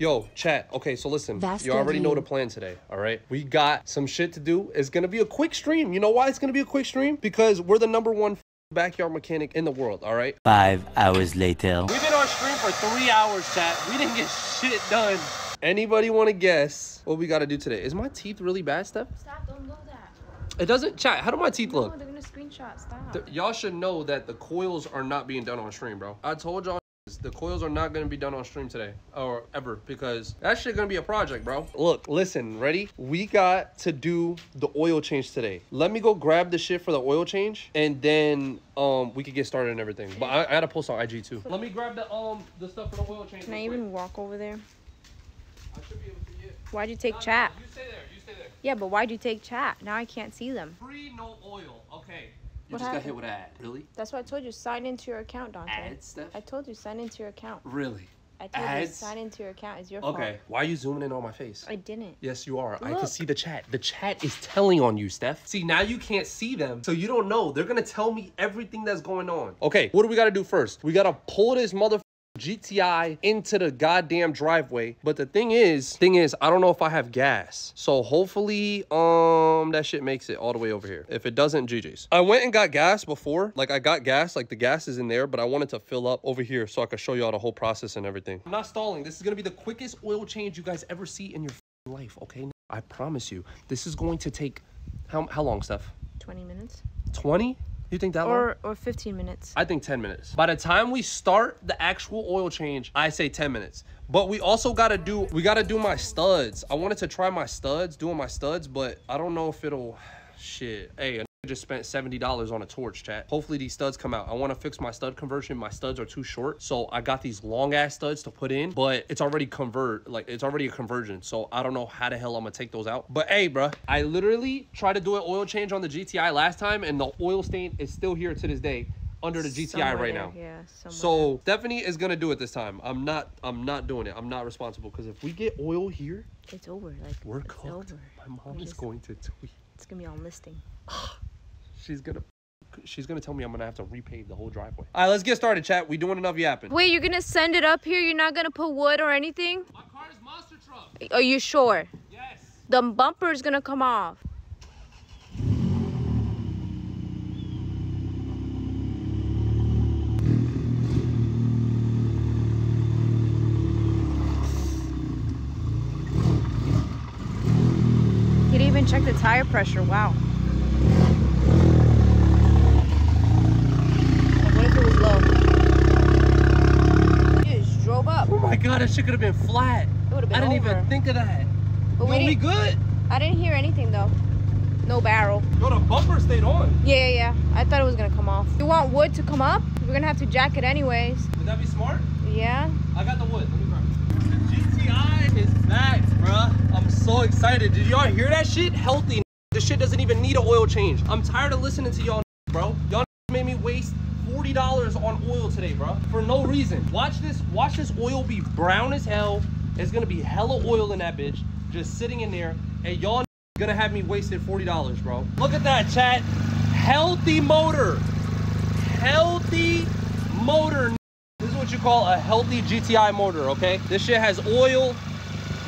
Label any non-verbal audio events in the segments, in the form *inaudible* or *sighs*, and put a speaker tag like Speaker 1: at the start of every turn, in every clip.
Speaker 1: Yo, chat. Okay, so listen. you already know the plan today, all right? We got some shit to do. It's gonna be a quick stream. You know why it's gonna be a quick stream? Because we're the number one backyard mechanic in the world, all right?
Speaker 2: Five hours later.
Speaker 1: We've been on stream for three hours, chat. We didn't get shit done. Anybody want to guess what we got to do today? Is my teeth really bad, Steph?
Speaker 3: Stop, don't know that.
Speaker 1: It doesn't. Chat. How do my teeth
Speaker 3: No,
Speaker 1: look?
Speaker 3: they're gonna screenshot. Stop.
Speaker 1: Y'all should know that the coils are not being done on stream, bro. I told y'all the coils are not gonna be done on stream today or ever because that shit gonna be a project, bro. Look, listen, ready? We got to do the oil change today. Let me go grab the shit for the oil change and then um we could get started and everything. But I, I gotta post on IG too. Let me grab the um the stuff for the oil change.
Speaker 3: Can I
Speaker 1: real quick.
Speaker 3: even walk over there?
Speaker 1: I should be able to get.
Speaker 3: Why'd you take
Speaker 1: No, no,
Speaker 3: chat?
Speaker 1: You stay there. You stay there.
Speaker 3: Yeah, but why'd you take chat? Now I can't see them.
Speaker 1: Free no oil. Okay. You
Speaker 3: What
Speaker 1: just got
Speaker 3: happened?
Speaker 1: hit with an ad. Really?
Speaker 3: That's why I told you sign into your account, Dante.
Speaker 1: Ad stuff?
Speaker 3: I told you sign into your account.
Speaker 1: Really?
Speaker 3: I told you sign into your account. It's your fault.
Speaker 1: Okay. Why are you zooming in on my face?
Speaker 3: I didn't.
Speaker 1: Yes, you are. I can
Speaker 3: Look.
Speaker 1: see the chat. The chat is telling on you, Steph. See, now you can't see them, so you don't know. They're gonna tell me everything that's going on. Okay, what do we gotta do first? We gotta pull this mother GTI into the goddamn driveway. But the thing is, thing is, I don't know if I have gas. So hopefully, um, that shit makes it all the way over here. If it doesn't, GG's. I went and got gas before. Like I got gas, like the gas is in there, but I wanted to fill up over here so I could show y'all the whole process and everything. I'm not stalling. This is gonna be the quickest oil change you guys ever see in your life, okay? I promise you. This is going to take how how long, Steph?
Speaker 3: 20 minutes.
Speaker 1: 20? You think that long?
Speaker 3: Or or 15 minutes.
Speaker 1: I think 10 minutes. By the time we start the actual oil change, I say 10 minutes. But we also gotta do, we gotta do my studs. I wanted to try my studs, doing my studs, but I don't know if it'll, *sighs* shit. Hey, just spent $70 on a torch, chat. Hopefully these studs come out. I wanna fix my stud conversion. My studs are too short. So I got these long ass studs to put in, but it's already convert, like it's already a conversion. So I don't know how the hell I'm gonna take those out. But hey, bruh, I literally tried to do an oil change on the GTI last time and the oil stain is still here to this day under the GTI
Speaker 3: Somewhere
Speaker 1: right now.
Speaker 3: Yeah,
Speaker 1: So Stephanie is gonna do it this time. I'm not. I'm not doing it. I'm not responsible because if we get oil here.
Speaker 3: It's over. Like
Speaker 1: we're cooked.
Speaker 3: over.
Speaker 1: My mom
Speaker 3: We
Speaker 1: is
Speaker 3: just-
Speaker 1: going to tweet.
Speaker 3: It's gonna be on listing. *gasps* *sighs*
Speaker 1: She's gonna. She's gonna tell me I'm gonna have to repave the whole driveway. All right, let's get started, chat. We doing enough yapping.
Speaker 3: Wait, you're gonna send it up here? You're not gonna put wood or anything?
Speaker 1: My car is monster truck.
Speaker 3: Are you sure?
Speaker 1: Yes.
Speaker 3: The bumper is gonna come off. You didn't even check the tire pressure. Wow. Like, what if it was low? You just drove up.
Speaker 1: Oh my god, that shit could have been flat.
Speaker 3: It would have been
Speaker 1: I didn't
Speaker 3: over.
Speaker 1: even think of that.
Speaker 3: But
Speaker 1: Yo,
Speaker 3: we
Speaker 1: we good.
Speaker 3: I didn't hear anything though. No barrel.
Speaker 1: Yo, the bumper stayed on.
Speaker 3: Yeah, yeah, yeah. I thought it was gonna come off. You want wood to come up? We're gonna have to jack it anyways.
Speaker 1: Would that be smart?
Speaker 3: Yeah.
Speaker 1: I got the wood. Let me grab it. The GTI is back, bruh. I'm so excited. Did y'all hear that shit? Healthy. This shit doesn't even need an oil change. I'm tired of listening to y'all, bro. Y'all made me waste $40 on oil today, bro. For no reason. Watch this. Watch this oil be brown as hell. It's gonna be hella oil in that bitch. Just sitting in there. And y'all gonna have me wasted $40, bro. Look at that, chat. Healthy motor. Healthy motor. This is what you call a healthy GTI motor, okay? This shit has oil.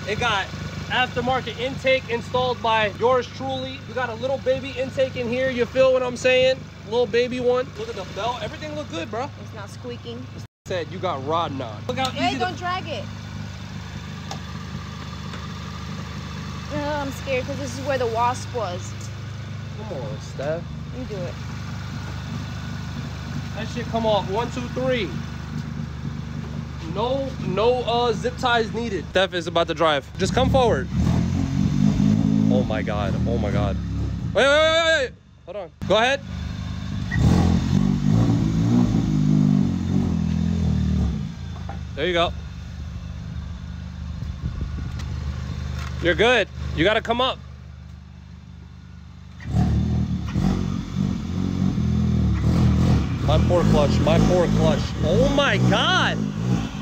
Speaker 1: It got aftermarket intake installed by yours truly. You got a little baby intake in here, you feel what I'm saying? Little baby one. Look at the belt. Everything look good, bro.
Speaker 3: It's not squeaking.
Speaker 1: Said you got rod knock. Look how
Speaker 3: Wait,
Speaker 1: easy
Speaker 3: don't drag it. Oh, I'm scared because this is where the wasp was.
Speaker 1: Come on, Steph.
Speaker 3: You do it.
Speaker 1: That shit come off. One, two, three. No, no uh zip ties needed. Steph is about to drive. Just come forward. Oh my god. Oh my god. Wait, wait, wait, wait. Hold on. Go ahead. There you go. You're good. You gotta come up. My poor clutch, my poor clutch. Oh my god!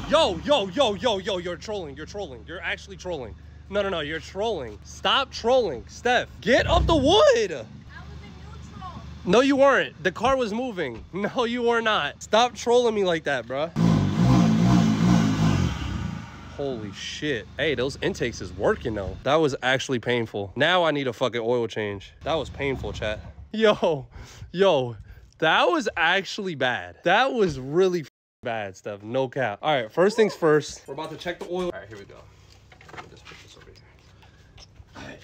Speaker 1: Yo, yo, yo, yo, yo, you're trolling, you're trolling. You're actually trolling. No, no, no, you're trolling. Stop trolling. Steph, get up the wood!
Speaker 3: I was in neutral.
Speaker 1: No, you weren't. The car was moving. *laughs* No, you were not. Stop trolling me like that, bruh. Holy shit. Hey, those intakes is working though. That was actually painful. Now I need a fucking oil change. That was painful, chat. *laughs* Yo, yo, that was actually bad. That was really bad stuff. No cap. All right, first things first. We're about to check the oil. All right, here we go. Let me just put this over here. All right.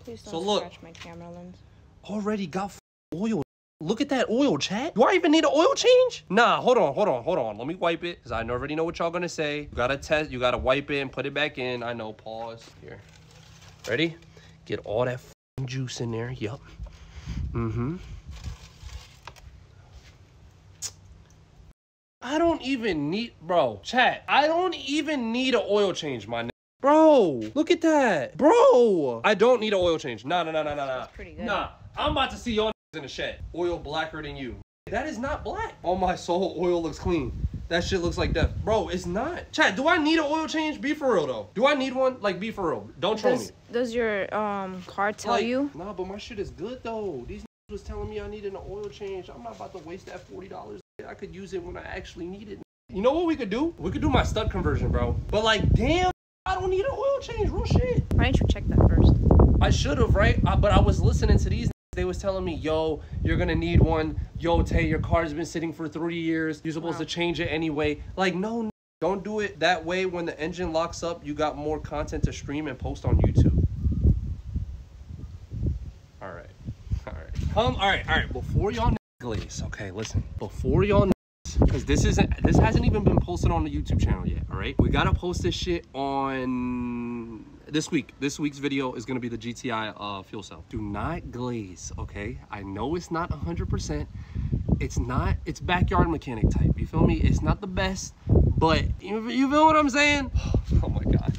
Speaker 3: Please don't
Speaker 1: So look.
Speaker 3: scratch my camera lens.
Speaker 1: already got f- oil. Look at that oil, chat. Do I even need an oil change? Nah, hold on, hold on, hold on. Let me wipe it because I already know what y'all gonna say. You gotta test, you gotta wipe it and put it back in. I know, pause. Here. Ready? Get all that f- juice in there. Yup. Mm-hmm. I don't even need, bro, chat. I don't even need an oil change, my nigga. Bro, look at that. Bro, I don't need an oil change. Nah, nah, nah, nah, nah, nah.
Speaker 3: pretty good.
Speaker 1: Nah, I'm about to see y'all in the shed. Oil blacker than you. That is not black. On my soul, oil looks clean. That shit looks like death. Bro, it's not. Chat, do I need an oil change? Be for real though. Do I need one? Like, be for real. Don't troll
Speaker 3: Does,
Speaker 1: me.
Speaker 3: does your um car tell
Speaker 1: Like,
Speaker 3: you?
Speaker 1: Nah, but my shit is good though. These was telling me I needed an oil change. I'm not about to waste that forty dollars. I could use it when I actually need it. You know what we could do? We could do my stud conversion, bro. But like, damn, I don't need an oil change. Real shit.
Speaker 3: Why didn't you check that first?
Speaker 1: I should have, right? I, but I was listening to these. They was telling me, yo, you're gonna need one. Yo, Tay, your car's been sitting for three years. You're supposed
Speaker 3: Wow.
Speaker 1: to change it anyway. Like, no, don't do it that way. When the engine locks up, you got more content to stream and post on YouTube. All right, all right. Come, all right, all right. Before y'all okay, listen. Before y'all because this isn't this hasn't even been posted on the youtube channel yet all right? We gotta post this shit on this week. This week's video is gonna be the gti uh fuel cell. Do not glaze okay? I know it's not 100 percent. It's not it's backyard mechanic type you feel me? It's not the best but you, you feel what i'm saying? *sighs* Oh my god.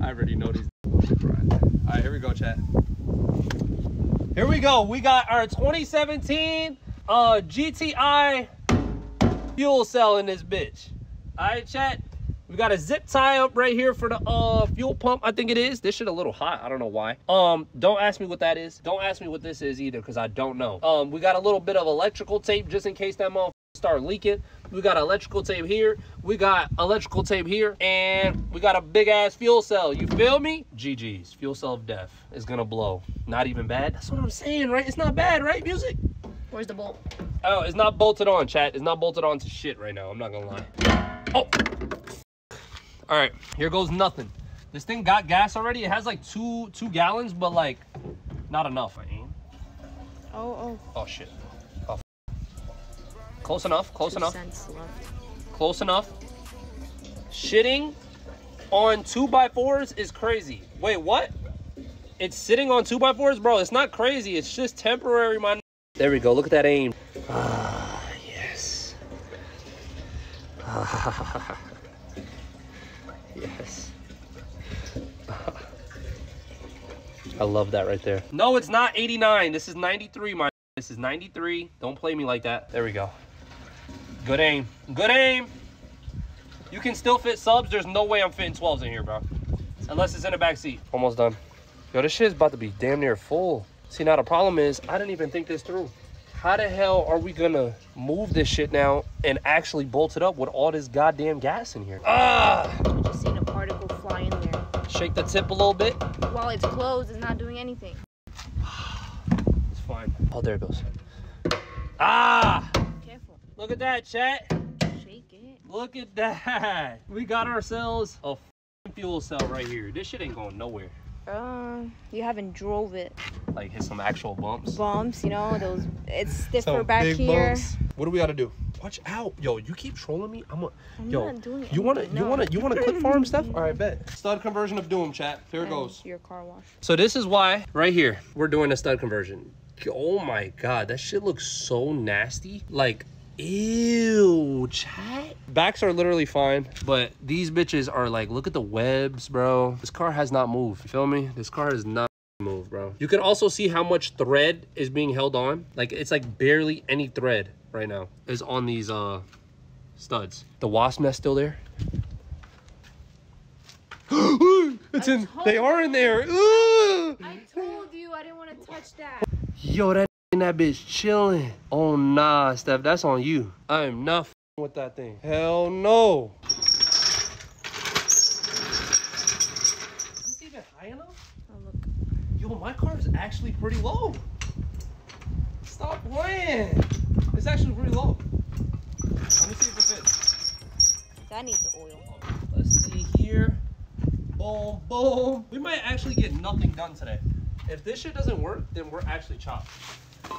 Speaker 1: I already know these *laughs* all right here we go chat. Here we go. We got our 2017 uh gti fuel cell in this bitch. All right, chat. We got a zip tie up right here for the uh fuel pump. I think it is. This shit a little hot. I don't know why. Um, don't ask me what that is. Don't ask me what this is either, because I don't know. Um, we got a little bit of electrical tape just in case that motherfucker start leaking. We got electrical tape here. We got electrical tape here, and we got a big ass fuel cell. You feel me? GG's. Fuel cell of death is gonna blow. Not even bad. That's what I'm saying, right? It's not bad, right? Music.
Speaker 3: Where's the bolt?
Speaker 1: Oh, it's not bolted on, chat. It's not bolted on to shit right now. I'm not gonna lie. Oh. All right, here goes nothing. This thing got gas already. It has like two two gallons, but like not enough.
Speaker 3: Oh, oh.
Speaker 1: Oh shit. Oh. f- Close enough. Close
Speaker 3: two
Speaker 1: enough. Close enough. Shitting on two by fours is crazy. Wait, what? It's sitting on two by fours, bro. It's not crazy. It's just temporary, man. There we go. Look at that aim. Ah, yes. Ah, *laughs* yes. *laughs* I love that right there. No, it's not 89. This is 93, my. *laughs* This is 93. Don't play me like that. There we go. Good aim. Good aim. You can still fit subs. There's no way I'm fitting 12s in here, bro. Unless it's in the back seat. Almost done. Yo, this shit is about to be damn near full. See, now the problem is I didn't even think this through. How the hell are we gonna move this shit now and actually bolt it up with all this goddamn gas in here? Ah!
Speaker 3: I just seen a particle fly in there.
Speaker 1: Shake the tip a little bit.
Speaker 3: While it's closed, it's not doing anything. *sighs*
Speaker 1: It's fine. Oh, there it goes. Ah!
Speaker 3: Careful.
Speaker 1: Look at that, chat.
Speaker 3: Shake it.
Speaker 1: Look at that. *laughs* We got ourselves a fuel cell right here. This shit ain't going nowhere.
Speaker 3: Uh, you haven't drove it.
Speaker 1: Like hit some actual bumps.
Speaker 3: Bumps, you know, those. It's *sighs* stiffer
Speaker 1: Some
Speaker 3: back
Speaker 1: big
Speaker 3: here.
Speaker 1: bumps. What do we gotta do? Watch out, yo! You keep trolling me. I'm a
Speaker 3: I'm
Speaker 1: yo.
Speaker 3: not doing
Speaker 1: you wanna
Speaker 3: anything,
Speaker 1: you wanna you wanna clip farm stuff? *laughs* All right, bet. Stud conversion of doom, chat. Here it goes.
Speaker 3: Your car wash.
Speaker 1: So this is why right here we're doing a stud conversion. Oh my god, that shit looks so nasty. Like, ew, chat. Backs are literally fine, but these bitches are like, look at the webs, bro. This car has not moved. You feel me? This car has not moved, bro. You can also see how much thread is being held on. Like, it's like barely any thread right now is on these uh studs. The wasp nest still there. *gasps* it's in. They are in there. Ooh. *gasps*
Speaker 3: I told you I didn't want to touch that.
Speaker 1: Yo, that and that bitch chilling. Oh nah, Steph, that's on you. I am not with that thing. Hell no. Oh, Yo, my car is actually pretty low. Stop playing. It's actually pretty low. Let me see if it fits.
Speaker 3: That needs oil.
Speaker 1: Let's see here. Boom, boom. We might actually get nothing done today. If this shit doesn't work, then we're actually chopped.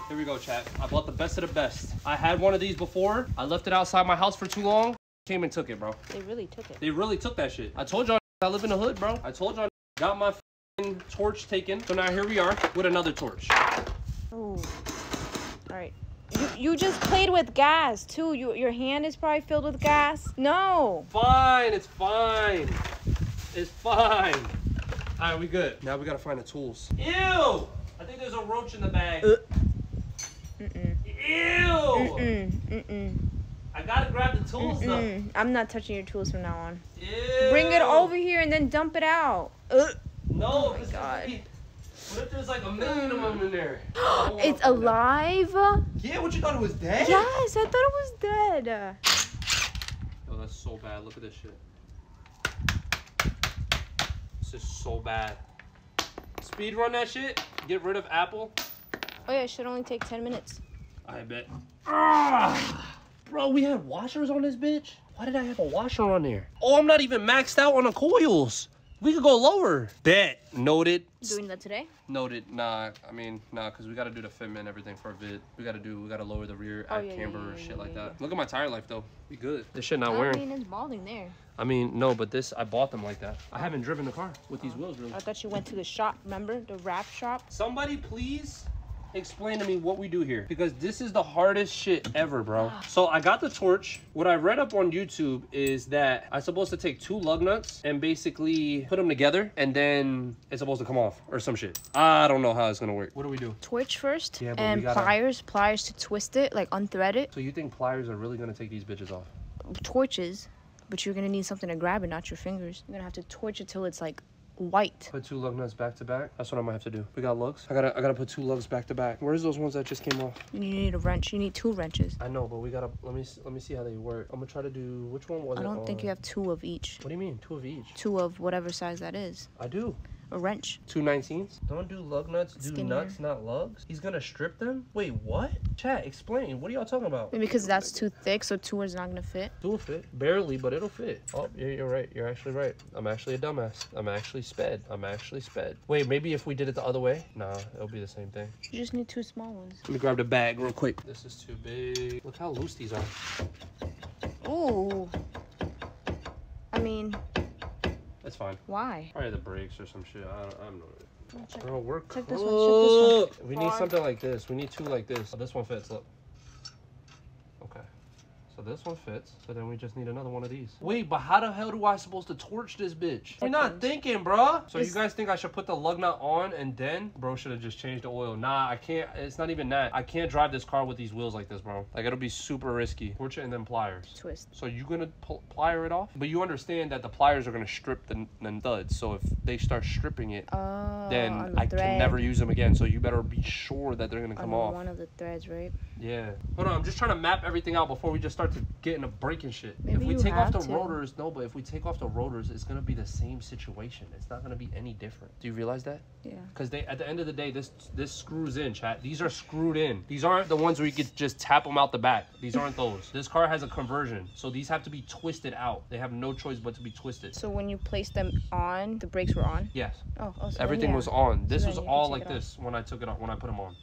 Speaker 1: Here we go, chat. I bought the best of the best. I had one of these before. I left it outside my house for too long. Came and took it, bro.
Speaker 3: They really took it.
Speaker 1: They really took that shit. I told y'all I live in the hood, bro. I told y'all got my torch taken. So now here we are with another torch.
Speaker 3: Ooh. All right. You, you just played with gas too. You, your hand is probably filled with gas. No.
Speaker 1: Fine, it's fine. It's fine. All right, we good. Now we gotta find the tools. Ew! I think there's a roach in the bag.
Speaker 3: Uh. Mm-mm.
Speaker 1: Ew!
Speaker 3: Mm-mm. Mm-mm.
Speaker 1: I gotta grab the tools though.
Speaker 3: I'm not touching your tools from now on.
Speaker 1: Ew!
Speaker 3: Bring it over here and then dump it out. Ugh.
Speaker 1: No,
Speaker 3: Oh my God.
Speaker 1: be- What if there's like a million of them in there? I don't wanna
Speaker 3: it's alive?
Speaker 1: Yeah, what you thought it was dead?
Speaker 3: Yes, I thought it was dead.
Speaker 1: Yo, that's so bad. Look at this shit. This is so bad. Speed run that shit. Get rid of Apple.
Speaker 3: Oh yeah, it should only take 10 minutes.
Speaker 1: I bet. Ah, bro, we had washers on this bitch. Why did I have a washer on there? Oh, I'm not even maxed out on the coils. We could go lower. Bet. Noted.
Speaker 3: Doing that today?
Speaker 1: Noted. Nah, I mean, nah, because we got to do the fitment and everything for a bit. We got to do, we got to lower the rear,
Speaker 3: Oh,
Speaker 1: add
Speaker 3: yeah, yeah,
Speaker 1: camber,
Speaker 3: yeah,
Speaker 1: shit
Speaker 3: yeah,
Speaker 1: like
Speaker 3: yeah,
Speaker 1: that. Look at my tire life, though. We good. This shit not
Speaker 3: I
Speaker 1: wearing.
Speaker 3: mean, it's balding there.
Speaker 1: I mean, no, but this, I bought them like that. I haven't driven the car with these wheels, really.
Speaker 3: I thought you went to the shop, remember? The wrap shop?
Speaker 1: Somebody please explain to me what we do here because this is the hardest shit ever, bro. So I got the torch. What I read up on YouTube is that I'm supposed to take two lug nuts and basically put them together and then it's supposed to come off or some shit. I don't know how it's gonna work. What do we do?
Speaker 3: Torch first
Speaker 1: Yeah, but we
Speaker 3: and
Speaker 1: gotta-
Speaker 3: pliers, pliers to twist it, like unthread it.
Speaker 1: So you think pliers are really gonna take these bitches off?
Speaker 3: Torches, but you're gonna need something to grab it, not your fingers. You're gonna have to torch it till it's like white.
Speaker 1: Put two lug nuts back to back. That's what I might have to do. We got lugs. I gotta I gotta put two lugs back to back. Where's those ones that just came off?
Speaker 3: You need a wrench. You need two wrenches.
Speaker 1: I know, but we gotta let me let me see how they work. I'm gonna try to do which one was
Speaker 3: I don't think
Speaker 1: on?
Speaker 3: you have two of each.
Speaker 1: What do you mean? Two of each.
Speaker 3: Two of whatever size that is.
Speaker 1: I do.
Speaker 3: A wrench.
Speaker 1: Two 19s? Don't do lug nuts, do
Speaker 3: Skinnier.
Speaker 1: nuts, not lugs? He's gonna strip them? Wait, what? Chat, explain. What are y'all talking about?
Speaker 3: Maybe because that's too thick, so two is not gonna fit.
Speaker 1: Two will fit. Barely, but it'll fit. Oh, you're, you're right. You're actually right. I'm actually a dumbass. I'm actually sped. I'm actually sped. Wait, maybe if we did it the other way? Nah, it'll be the same thing.
Speaker 3: You just need two small ones.
Speaker 1: Let me grab the bag real quick. This is too big. Look how loose these are.
Speaker 3: Ooh. I mean,
Speaker 1: That's fine.
Speaker 3: why?
Speaker 1: Probably the brakes or some shit. I don't, I don't know.
Speaker 3: Check,
Speaker 1: Bro, we're
Speaker 3: check this one. Check this one.
Speaker 1: We need something like this. We need two like this. Oh, this one fits. Look. Okay. So this one fits. So then we just need another one of these. Wait, but how the hell do I supposed to torch this bitch? You're not thinking, bro. So you guys think I should put the lug nut on and then? Bro should have just changed the oil. Nah, I can't. It's not even that. I can't drive this car with these wheels like this, bro. Like it'll be super risky. Torch it and then pliers.
Speaker 3: Twist.
Speaker 1: So you're gonna pl- plier it off, but you understand that the pliers are gonna strip the, the studs. So if they start stripping it,
Speaker 3: Oh,
Speaker 1: then
Speaker 3: the
Speaker 1: I
Speaker 3: thread.
Speaker 1: can never use them again. So you better be sure that they're gonna come
Speaker 3: on
Speaker 1: off.
Speaker 3: one of the threads, right?
Speaker 1: Yeah. Hold on, I'm just trying to map everything out before we just start to get into breaking shit. if we
Speaker 3: you
Speaker 1: take off the
Speaker 3: to.
Speaker 1: rotors, no, but if we take off the rotors, it's gonna be the same situation. It's not gonna be any different. Do you realize that?
Speaker 3: Yeah.
Speaker 1: Because they, at the end of the day, this this screws in, chat. These are screwed in. These aren't the ones where you could just tap them out the back. These aren't those. This car has a conversion, so these have to be twisted out. They have no choice but to be twisted.
Speaker 3: So when you placed them on, the brakes were on.
Speaker 1: Yes.
Speaker 3: Oh, oh so then
Speaker 1: Everything
Speaker 3: yeah.
Speaker 1: was on. This
Speaker 3: then
Speaker 1: was all like
Speaker 3: it off.
Speaker 1: this when I took it off, when I put them on.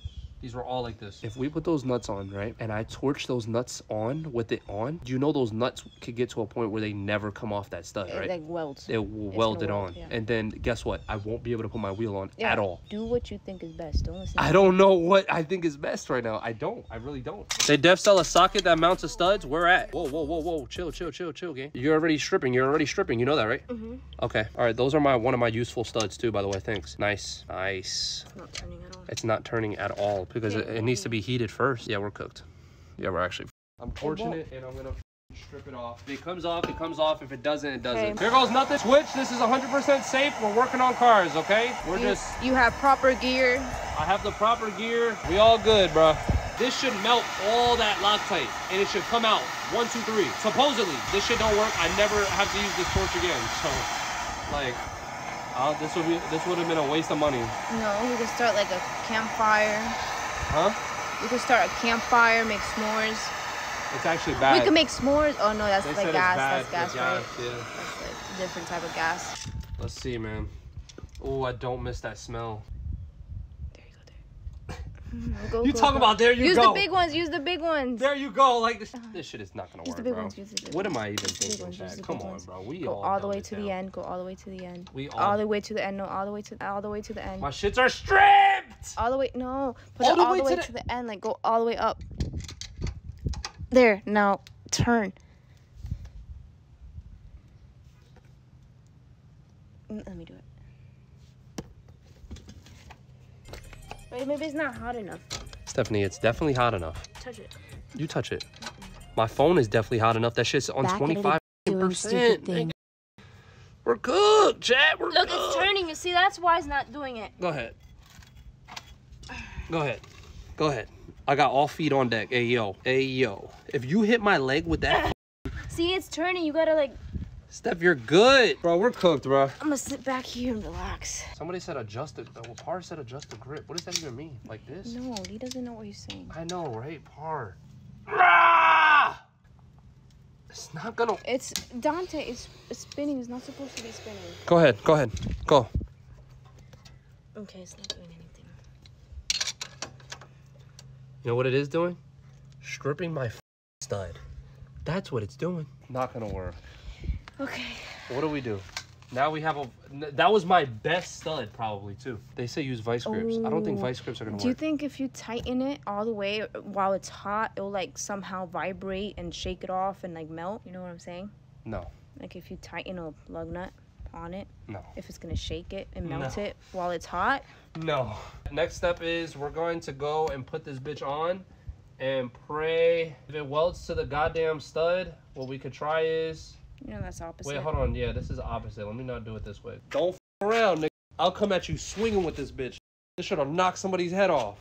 Speaker 1: These were all like this. If we put those nuts on, right, and I torch those nuts on with it on, do you know those nuts could get to a point where they never come off that stud,
Speaker 3: It
Speaker 1: right?
Speaker 3: like welds.
Speaker 1: it will
Speaker 3: gonna
Speaker 1: weld it
Speaker 3: weld,
Speaker 1: on.
Speaker 3: yeah.
Speaker 1: And then guess what? I won't be able to put my wheel on
Speaker 3: Yeah,
Speaker 1: at all.
Speaker 3: Do what you think is best. Don't listen.
Speaker 1: I don't know what I think is best right now. I don't. I really don't. They def sell a socket that mounts a studs. We're at. Whoa, whoa, whoa, whoa. Chill, chill, chill, chill, gang. You're already stripping. You're already stripping. You know that, right?
Speaker 3: Mm-hmm.
Speaker 1: Okay. All right. Those are my one of my useful studs too, by the way. Thanks. Nice. Nice.
Speaker 3: Not turning at all.
Speaker 1: It's not turning at all because it, it needs to be heated first. Yeah, we're cooked. Yeah, we're actually. I'm torching it and I'm gonna strip it off. If it comes off, it comes off. If it doesn't, it doesn't.
Speaker 3: Okay.
Speaker 1: Here goes nothing. Switch. This is 100% safe. We're working on cars, okay? We're
Speaker 3: You,
Speaker 1: just.
Speaker 3: you have proper gear.
Speaker 1: I have the proper gear. We all good, bro. This should melt all that Loctite and it should come out. One, two, three. Supposedly, this shit don't work. I never have to use this torch again. *laughs* So, like, Uh, this would be this would have been a waste of money,
Speaker 3: No, you can start like a campfire.
Speaker 1: Huh?
Speaker 3: You can start a campfire, make s'mores.
Speaker 1: It's actually bad.
Speaker 3: We can make s'mores. Oh no, that's
Speaker 1: They
Speaker 3: like gas. That's
Speaker 1: bad
Speaker 3: gas, right?
Speaker 1: Yeah.
Speaker 3: That's like a different type of gas.
Speaker 1: Let's see, man. Oh, I don't miss that smell.
Speaker 3: You go.
Speaker 1: You
Speaker 3: go,
Speaker 1: talk
Speaker 3: go.
Speaker 1: about there you
Speaker 3: use
Speaker 1: go.
Speaker 3: Use the big ones. Use the big ones.
Speaker 1: There you go. Like this, this shit is not gonna
Speaker 3: Use
Speaker 1: work,
Speaker 3: the big
Speaker 1: bro.
Speaker 3: ones, use the big
Speaker 1: what am. I even
Speaker 3: Use
Speaker 1: thinking,
Speaker 3: ones, the
Speaker 1: Come on,
Speaker 3: ones.
Speaker 1: bro. We
Speaker 3: Go
Speaker 1: all
Speaker 3: all the way to the end. Go all the way to the end.
Speaker 1: We
Speaker 3: all
Speaker 1: all.
Speaker 3: the way to the end. No, all the way to all the way to the end.
Speaker 1: My shits are stripped.
Speaker 3: All the way. No, put
Speaker 1: All
Speaker 3: it
Speaker 1: the
Speaker 3: all
Speaker 1: way
Speaker 3: the
Speaker 1: to
Speaker 3: way
Speaker 1: the-
Speaker 3: to the end. Like go all the way up. There. Now turn. Mm, Let me do it. Wait, maybe it's not hot enough.
Speaker 1: Stephanie, it's definitely hot enough.
Speaker 3: Touch it.
Speaker 1: You touch it. My phone is definitely hot enough. That shit's on
Speaker 3: Back 25
Speaker 1: percent. We're cooked, Chad. We're
Speaker 3: Look,
Speaker 1: cooked.
Speaker 3: it's turning. You see, that's why it's not doing it.
Speaker 1: Go ahead. Go ahead. Go ahead. I got all feet on deck. Hey yo. Hey yo. If you hit my leg with that, *laughs*
Speaker 3: See, it's turning. You gotta like.
Speaker 1: Steph, you're good. Bro, we're cooked, bro.
Speaker 3: I'm gonna sit back here and relax.
Speaker 1: Somebody said adjust it. Well, Par said adjust the grip. What does that even mean? Like this?
Speaker 3: No, he doesn't know what he's saying.
Speaker 1: I know, right? Par. It's not gonna.
Speaker 3: It's Dante. It's, it's spinning. It's not supposed to be spinning.
Speaker 1: Go ahead. Go ahead. Go.
Speaker 3: Okay, it's not doing anything.
Speaker 1: You know what it is doing? Stripping my f- stud. That's what it's doing. Not gonna work.
Speaker 3: Okay.
Speaker 1: What do we do? Now we have a. That was my best stud, probably too. They say use vice grips. I don't think vice grips are gonna work.
Speaker 3: Do you think if you tighten it all the way uh, while it's hot, it'll like somehow vibrate and shake it off and like melt? You know what I'm saying?
Speaker 1: No,
Speaker 3: Like if you tighten a lug nut on it,
Speaker 1: no,
Speaker 3: if it's gonna shake it and melt
Speaker 1: No.
Speaker 3: it while it's hot.
Speaker 1: no. Next step is we're going to go and put this bitch on, and pray. If it welds to the goddamn stud, what we could try is.
Speaker 3: You know that's opposite.
Speaker 1: Wait, hold on. Yeah, this is opposite. Let me not do it this way. Don't f- around, nigga. I'll come at you swinging with this bitch. This should have knocked somebody's head off.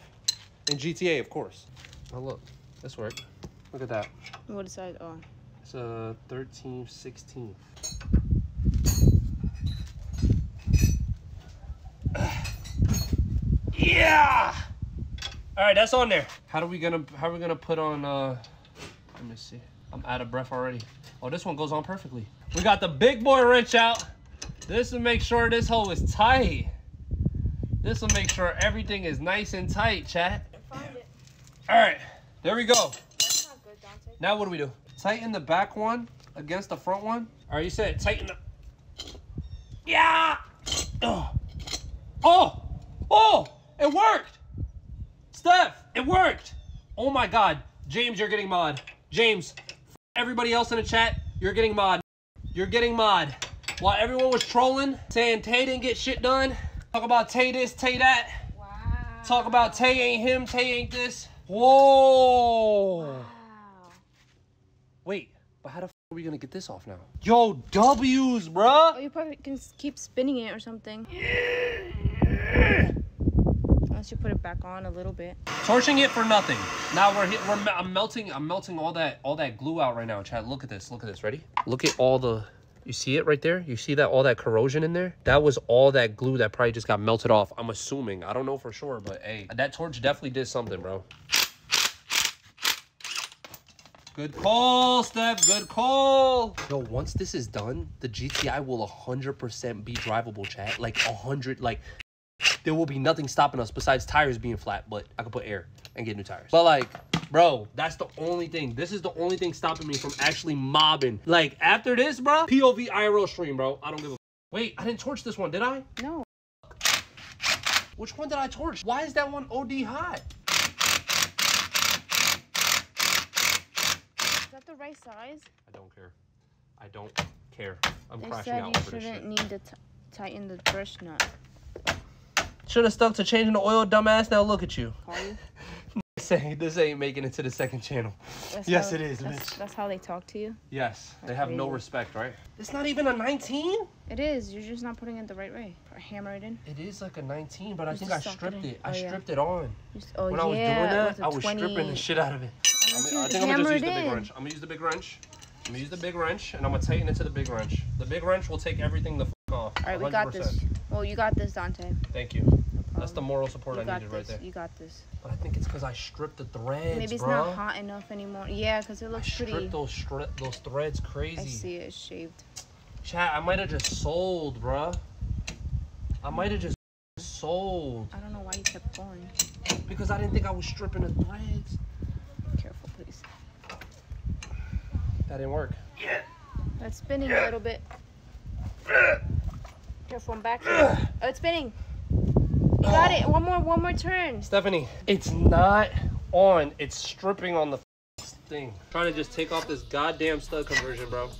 Speaker 1: In GTA, of course. Oh, look. This worked. Look at that.
Speaker 3: What side? Oh.
Speaker 1: It's a 13, 16. *sighs* Yeah! All right, that's on there. How are we gonna, how are we gonna put on, uh, let me see. I'm out of breath already. Oh, this one goes on perfectly. We got the big boy wrench out. This will make sure this hole is tight. This will make sure everything is nice and tight, chat. All right, there we go.
Speaker 3: That's not good, Dante.
Speaker 1: Now what do we do? Tighten the back one against the front one. All right, you said tighten the. Yeah. Oh. Oh. Oh. It worked. Steph, it worked. Oh my God, James, you're getting mod. James, everybody else in the chat, you're getting mod. You're getting mod. While everyone was trolling, saying Tay didn't get shit done. Talk about Tay this, Tay that.
Speaker 3: Wow.
Speaker 1: Talk about Tay ain't him, Tay ain't this. Whoa.
Speaker 3: Wow.
Speaker 1: Wait, but how the f are we gonna get this off now? Yo, W's, bruh.
Speaker 3: Oh, you probably can keep spinning it or something. Unless you put it back on a little bit.
Speaker 1: Torching it for nothing. Now we're hit, we're I'm melting I'm melting all that all that glue out right now. Chad, look at this. Look at this. Ready? Look at all the. You see it right there? You see that all that corrosion in there? That was all that glue that probably just got melted off. I'm assuming. I don't know for sure, but hey, that torch definitely did something, bro. Good call, Steph. Good call. Yo, once this is done, the GTI will 100% be drivable, chat. Like 100, like there will be nothing stopping us besides tires being flat, but I could put air and get new tires. But like, bro, that's the only thing. This is the only thing stopping me from actually mobbing. Like after this, bro, POV IRL stream, bro. I don't give a. Wait, I didn't torch this one, did I?
Speaker 3: No.
Speaker 1: Which one did I torch? Why is that one OD hot?
Speaker 3: Is that the right size?
Speaker 1: I don't care. I don't care. I'm
Speaker 3: They
Speaker 1: crashing
Speaker 3: said
Speaker 1: out
Speaker 3: you
Speaker 1: over this shit.
Speaker 3: shouldn't need to t- tighten the brush nut.
Speaker 1: Should have stuck to changing the oil, dumbass. Now look at you.
Speaker 3: Call you? *laughs*
Speaker 1: Saying this ain't making it to the second channel.
Speaker 3: That's
Speaker 1: Yes,
Speaker 3: how-
Speaker 1: it is,
Speaker 3: That's,
Speaker 1: bitch.
Speaker 3: that's how they talk to you.
Speaker 1: Yes, they have no respect, right? It's not even a 19.
Speaker 3: It is. You're just not putting it the right way. Or hammer it in.
Speaker 1: It is like a 19, but I think I
Speaker 3: just sucked it
Speaker 1: stripped it. I
Speaker 3: Oh, yeah.
Speaker 1: stripped it on.
Speaker 3: Just, oh
Speaker 1: When
Speaker 3: yeah.
Speaker 1: I was doing
Speaker 3: it
Speaker 1: that, I was
Speaker 3: 20.
Speaker 1: stripping the shit out of it. I, mean, I think I'm gonna just use the big
Speaker 3: in.
Speaker 1: wrench. I'm gonna use the big wrench. I'm gonna use the big wrench, and I'm gonna tighten it to the big wrench. The big wrench will take everything the f- off.
Speaker 3: All right, we got this. Well, you got this, Dante.
Speaker 1: Thank you. That's the moral support
Speaker 3: You
Speaker 1: I
Speaker 3: got
Speaker 1: needed
Speaker 3: this.
Speaker 1: right there.
Speaker 3: You got this.
Speaker 1: But I think it's because I stripped the threads,
Speaker 3: Maybe it's
Speaker 1: bro.
Speaker 3: not hot enough anymore. Yeah, because it
Speaker 1: I
Speaker 3: looks
Speaker 1: stripped
Speaker 3: pretty.
Speaker 1: those stri- those threads crazy.
Speaker 3: I see it shaved.
Speaker 1: Chat, I might have just sold, bruh. I might have just sold
Speaker 3: I don't know why you kept going.
Speaker 1: because I didn't think I was stripping the threads.
Speaker 3: Careful, please.
Speaker 1: That didn't work.
Speaker 3: Yeah. That's spinning a little bit. Careful, I'm back. here. *clears throat* Oh, it's spinning. You got it. One more, one more turn.
Speaker 1: Stephanie, it's not on. It's stripping on the thing. Trying to just take off this goddamn stud conversion, bro.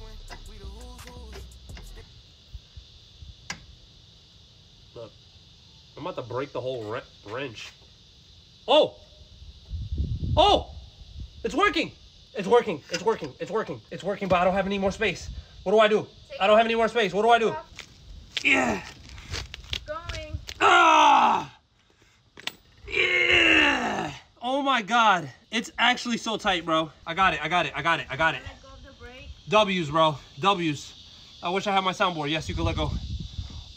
Speaker 1: Look, I'm about to break the whole wrench. Oh! Oh! It's working! It's working. It's working. It's working. It's working, but I don't have any more space. What do I do? I don't have any more space. What do I do? Yeah.
Speaker 3: Going.
Speaker 1: Ah! Yeah! Oh my god. It's actually so tight, bro. I got it. I got it. I got it. I got it.
Speaker 3: Let go of the brake.
Speaker 1: W's, bro. W's. I wish I had my soundboard. Yes, you could let go.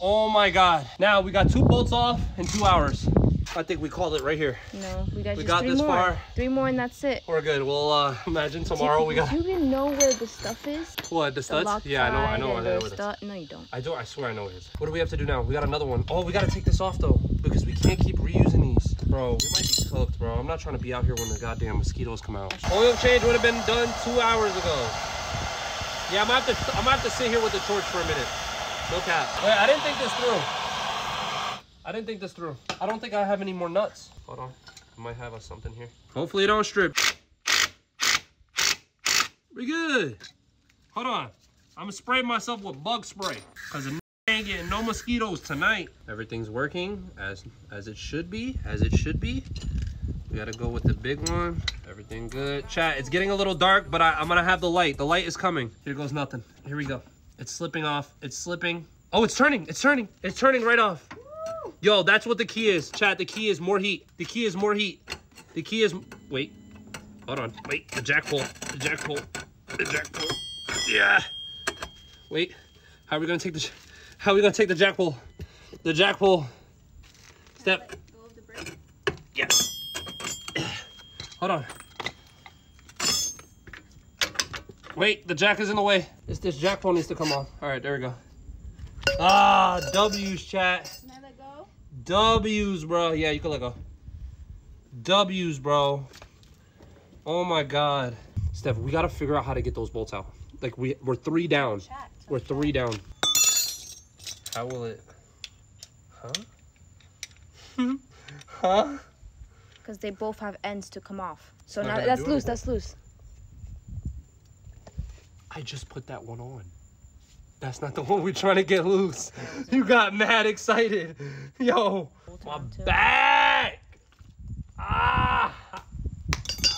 Speaker 1: Oh my god. Now we got two bolts off in two hours. I think we called it right here.
Speaker 3: No, we got
Speaker 1: We
Speaker 3: just
Speaker 1: got
Speaker 3: three
Speaker 1: this
Speaker 3: more.
Speaker 1: far.
Speaker 3: Three more and that's it.
Speaker 1: We're good. We'll uh imagine tomorrow we got
Speaker 3: Do you even know where the stuff is?
Speaker 1: what the
Speaker 3: The
Speaker 1: studs? Yeah, I know. I know. I know. where
Speaker 3: the
Speaker 1: the-
Speaker 3: No, you don't.
Speaker 1: I do. I swear I know it is. What do we have to do now? We got another one. Oh, we got to take this off though because we can't keep reusing these. Bro, we might be cooked, bro. I'm not trying to be out here when the goddamn mosquitoes come out. Oil change would have been done two hours ago. Yeah, I'm gonna have to. I'm gonna have to sit here with the torch for a minute. No cap. Wait, I didn't think this through. I didn't think this through. I don't think I have any more nuts. Hold on. I might have a something here. Hopefully it don't strip. We good. Hold on. I'm gonna spray myself with bug spray because ain't getting no mosquitoes tonight. Everything's working as as it should be, as it should be. We gotta go with the big one. Everything good. Chat, it's getting a little dark, but I, I'm gonna have the light. The light is coming. Here goes nothing. Here we go. It's slipping off. It's slipping. Oh, it's turning. It's turning. It's turning right off. Yo, that's what the key is. Chat, the key is more heat. The key is more heat. The key is. Wait. Hold on. Wait. The jack pull. The jack pull. The jack pull. Yeah. Wait. How are we gonna take the? How are we gonna take the jack pull? The jack pull. Steph.
Speaker 3: Go of the brake.
Speaker 1: Yes. *clears throat* Hold on. Wait, the jack is in the way. This this jack pull needs to come off. All right, there we go. Ah, W's chat.
Speaker 3: Can I let go?
Speaker 1: W's, bro. Yeah, you can let go. W's, bro. Oh my God. Steph, we gotta figure out how to get those bolts out. Like we we're three down. We're three down. How will it? Huh? huh?
Speaker 3: Because they both have ends to come off. So now that's loose. That's loose.
Speaker 1: I just put that one on. That's not the one we're trying to get loose. You got mad excited. Yo, my
Speaker 3: on to it.
Speaker 1: back. Ah.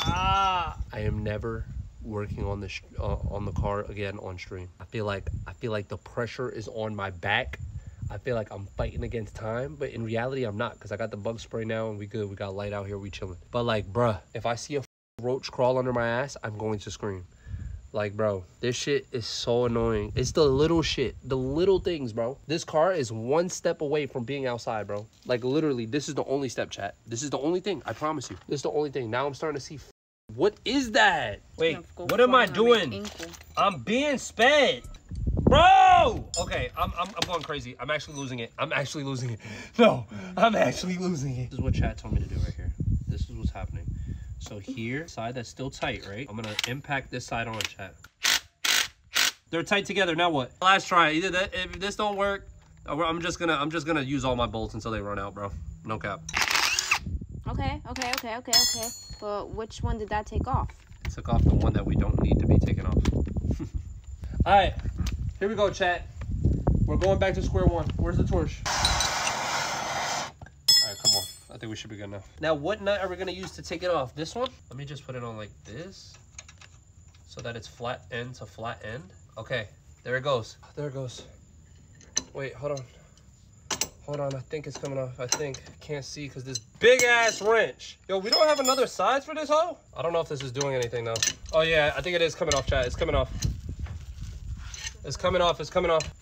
Speaker 1: Ah. I am never working on the sh- uh, on the car again on stream. I feel like I feel like the pressure is on my back. I feel like I'm fighting against time, but in reality I'm not because I got the bug spray now and we good. We got light out here. We chilling. But like, bruh, if I see a roach crawl under my ass, I'm going to scream. Like, bro, this shit is so annoying. It's the little shit, the little things, bro. This car is one step away from being outside, bro. Like, literally, this is the only step, chat. This is the only thing. I promise you. This is the only thing. Now I'm starting to see. What is that? Wait, what am I
Speaker 3: flying on my
Speaker 1: doing? I'm being sped. Bro! Okay, I'm, I'm, I'm going crazy. I'm actually losing it. I'm actually losing it. *laughs* No, I'm actually losing it. This is what Chad told me to do right here. This is what's happening. So here, side that's still tight, right? I'm gonna impact this side on chat. They're tight together. Now what? Last try. Either that, if this don't work, uh, I'm just gonna, I'm just gonna use all my bolts until they run out, bro. No cap.
Speaker 3: Okay, okay, okay, okay, okay. But which one did that take off?
Speaker 1: Took off the one that we don't need to be taken off. *laughs* all right, here we go, chat. We're going back to square one. Where's the torch? All right, come on. I think we should be good now. Now, what nut are we gonna use to take it off? This one? Let me just put it on like this, so that it's flat end to flat end. Okay, there it goes. There it goes. Wait, hold on. Hold on, I think it's coming off. I think. Can't see because this big ass wrench. Yo, we don't have another size for this hoe? I don't know if this is doing anything though. Oh yeah, I think it is coming off, chat. It's coming off. It's coming off, it's coming off.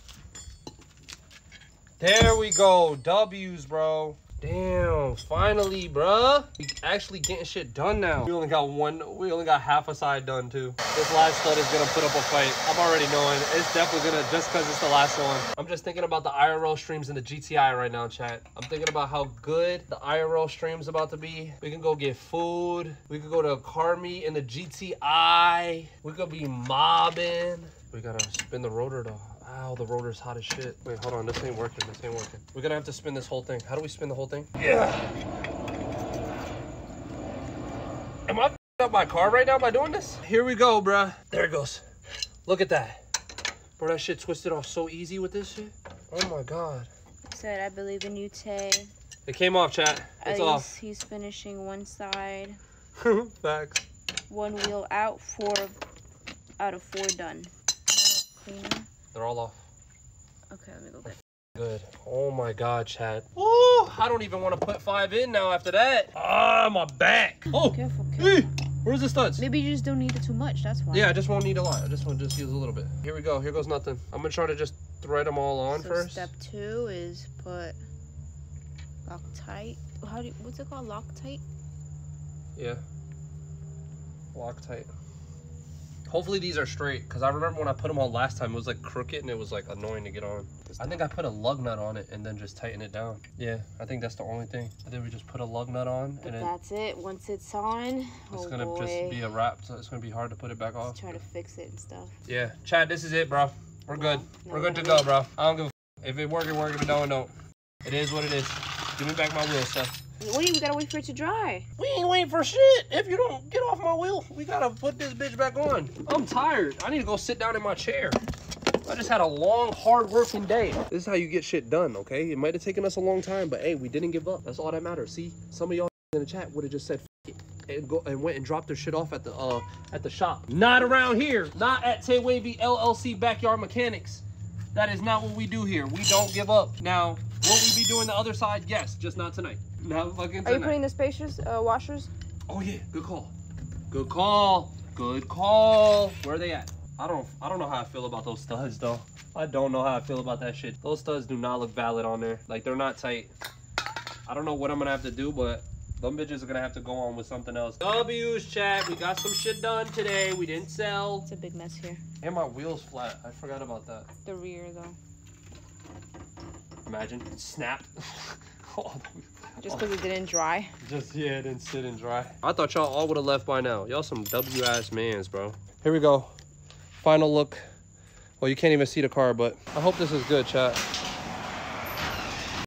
Speaker 1: There we go. W's, bro. Damn, finally, bruh. We actually getting shit done now. We only got one, we only got half a side done too. This last stud is gonna put up a fight. I'm already knowing. It's definitely gonna, just cause it's the last one. I'm just thinking about the IRL streams and the GTI right now, chat. I'm thinking about how good the IRL stream's about to be. We can go get food. We could go to a car meet in the GTI. We could be mobbing. We gotta spin the rotor though. Ow, the rotor's hot as shit. Wait, hold on. This ain't working. This ain't working. We're gonna have to spin this whole thing. How do we spin the whole thing? Yeah. Am I f***ing up my car right now by doing this? Here we go, bruh. There it goes. Look at that. Bro, that shit twisted off so easy with this shit. Oh my god.
Speaker 3: Said I believe in you, Tay.
Speaker 1: It came off, chat. It's
Speaker 3: least
Speaker 1: off.
Speaker 3: he's finishing one side. *laughs*
Speaker 1: Facts.
Speaker 3: One wheel out, four out of four done. Cleaner.
Speaker 1: They're all off.
Speaker 3: Okay, let me go get.
Speaker 1: Good. Oh my god, Chad. Oh, I don't even want to put five in now after that. Ah, my back. Oh,
Speaker 3: Careful,
Speaker 1: hey,
Speaker 3: careful.
Speaker 1: where's the studs?
Speaker 3: Maybe you just don't need it too much. That's why.
Speaker 1: Yeah, I just won't need a lot. I just want to just use a little bit. Here we go. Here goes nothing. I'm gonna try to just thread them all on
Speaker 3: so
Speaker 1: first.
Speaker 3: step two is put Loctite. How do you, what's it called? Loctite.
Speaker 1: Yeah. Loctite. Hopefully these are straight, because I remember when I put them on last time, it was like crooked and it was like annoying to get on. I think I put a lug nut on it and then just tighten it down. Yeah, I think that's the only thing. I think we just put a lug nut on
Speaker 3: But
Speaker 1: and
Speaker 3: that's it. Once it's on, oh
Speaker 1: it's
Speaker 3: oh
Speaker 1: gonna
Speaker 3: boy.
Speaker 1: just be a wrap, so it's gonna be hard to put it back off.
Speaker 3: Try to fix it and stuff.
Speaker 1: Yeah, Chad, this is it, bro. We're good.
Speaker 3: No,
Speaker 1: We're good to go, bro. I don't give a f- if it work, it work. If it don't, it don't. It is what it is. Give me back my wheel, stuff.
Speaker 3: Wait, we gotta wait for it to dry.
Speaker 1: We ain't waiting for shit. If you don't get off my wheel, we gotta put this bitch back on. I'm tired. I need to go sit down in my chair. I just had a long, hard working day. This is how you get shit done, okay? It might have taken us a long time, but hey, we didn't give up. That's all that matters. See, some of y'all in the chat would have just said it and go and went and dropped their shit off at the uh at the shop. Not around here. Not at Tay Wavy LLC Backyard Mechanics. That is not what we do here. We don't give up. Now, will we be doing the other side? Yes, just not tonight. Not fucking
Speaker 3: Are you putting the spacers, uh, washers?
Speaker 1: Oh yeah, good call. Good call. Good call. Where are they at? I don't I don't know how I feel about those studs though. I don't know how I feel about that shit. Those studs do not look valid on there. Like they're not tight. I don't know what I'm gonna have to do, but them bitches are gonna have to go on with something else. W's chat. We got some shit done today. We didn't sell.
Speaker 3: It's a big mess here.
Speaker 1: And my wheel's flat. I forgot about that.
Speaker 3: The rear though.
Speaker 1: Imagine. It snapped. *laughs* Oh,
Speaker 3: Just because it didn't dry.
Speaker 1: Just yeah, it didn't sit and dry. I thought y'all all would have left by now. Y'all some W ass mans, bro. Here we go. Final look. Well, you can't even see the car, but I hope this is good, chat.